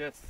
Yes.